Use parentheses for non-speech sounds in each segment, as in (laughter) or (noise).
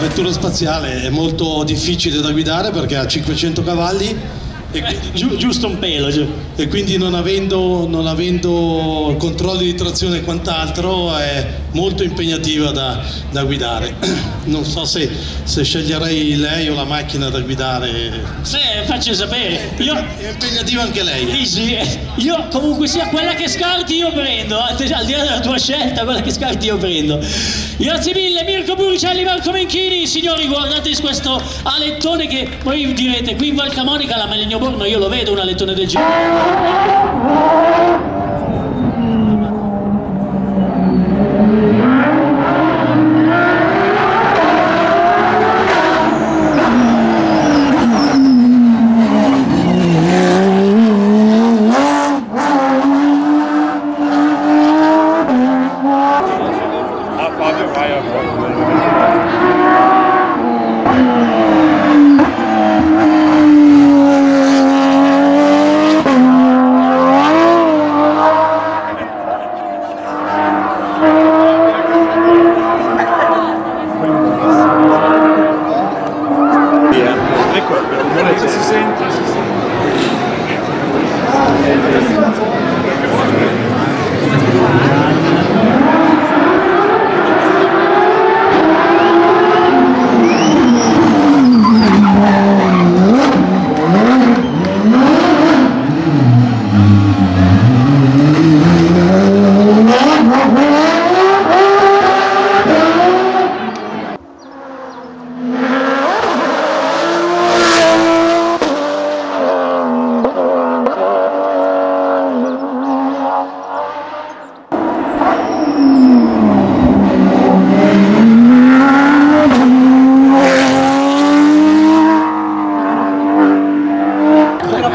vettura spaziale è molto difficile da guidare perché ha 500 cavalli e Gi- giusto un pelo giù. e quindi non avendo, non avendo controlli di trazione e quant'altro è molto impegnativa da, da guidare. (clears throat) Non so se, se sceglierei lei o la macchina da guidare. Sì, faccio sapere. Io, È impegnativa anche lei. Eh, io comunque sia quella che scarti io prendo, al di là della tua scelta, quella che scarti io prendo. Grazie mille Mirko Buricelli, Marco Menchini, signori guardate questo alettone che poi direte qui in Val Camonica la Melenio Borno io lo vedo un alettone del genere.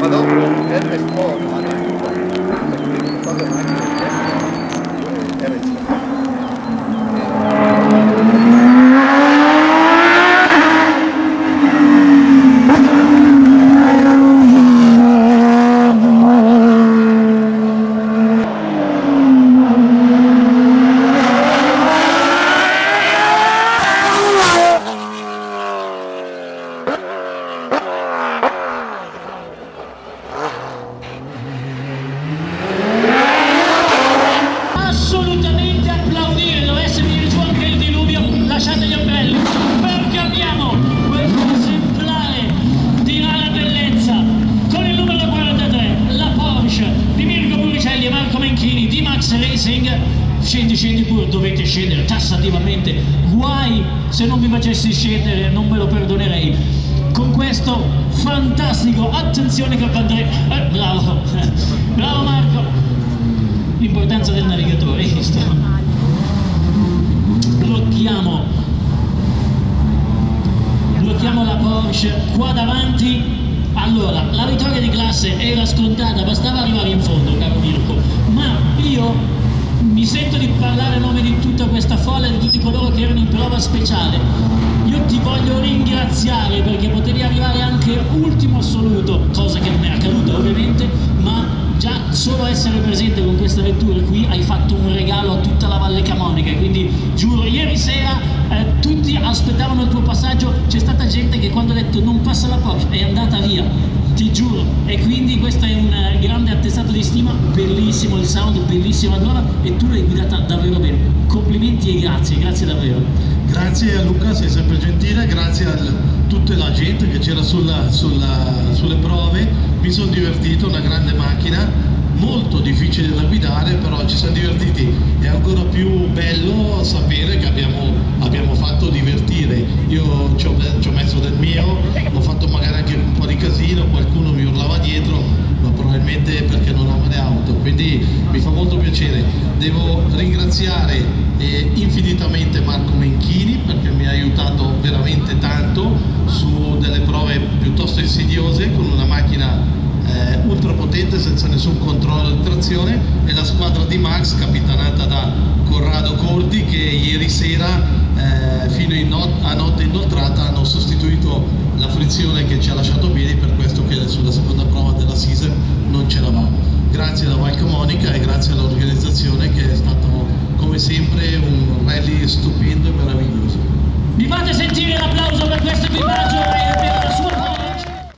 Ma dopo è sposo, ma quando mai era assolutamente applaudire dovesse venire giù anche il diluvio lasciate gli ombrelli perché abbiamo questo esemplare di rara bellezza con il numero 43 la Porsche di Mirko Buricelli e Marco Racing scendi scendi pure dovete scendere tassativamente guai se non vi facessi scendere non me lo perdonerei con questo fantastico attenzione che Andrea eh, bravo (laughs) bravo Marco l'importanza del navigatore? Blocchiamo, blocchiamo la Porsche qua davanti. Allora, la vittoria di classe era scontata, bastava arrivare in fondo, caro Mirko. Ma io mi sento di parlare a nome di tutta questa folla e di tutti coloro che erano in prova speciale. Io ti voglio ringraziare perché potevi arrivare anche ultimo assoluto, cosa che non è accaduta ovviamente, ma già solo essere presente con questa vettura qui hai fatto un regalo a tutta la Valle Camonica, quindi giuro, ieri sera eh, tutti aspettavano il tuo passaggio, c'è stata gente che quando ha detto non passa la Porsche è andata via, giuro, e quindi questo è un eh, grande attestato di stima, bellissimo il sound, bellissima nuova e tu l'hai guidata davvero bene, complimenti e grazie, grazie davvero. Grazie a Luca, sei sempre gentile, grazie a tutta la gente che c'era sulle prove, mi sono divertito, una grande macchina, molto difficile da guidare, però ci siamo divertiti. È ancora più bello sapere che abbiamo, abbiamo fatto divertire. Io ci ho, ci ho messo del mio, ho fatto magari anche un po' di casino, qualcuno mi urlava dietro, ma probabilmente perché non amo le auto, quindi mi fa molto piacere. Devo ringraziare eh, infinitamente Marco Menchini perché mi ha aiutato veramente tanto su delle prove piuttosto insidiose con una macchina eh, ultra senza nessun controllo di trazione e la squadra di Max capitanata da Corrado Corti che ieri sera eh, fino not a notte inoltrata hanno sostituito la frizione che ci ha lasciato piedi per questo che sulla seconda prova della season non c'eravamo. Grazie alla Valcamonica e grazie all'organizzazione che è stato come sempre un rally stupendo e meraviglioso. Mi fate sentire l'applauso per questo equipaggio e per la sua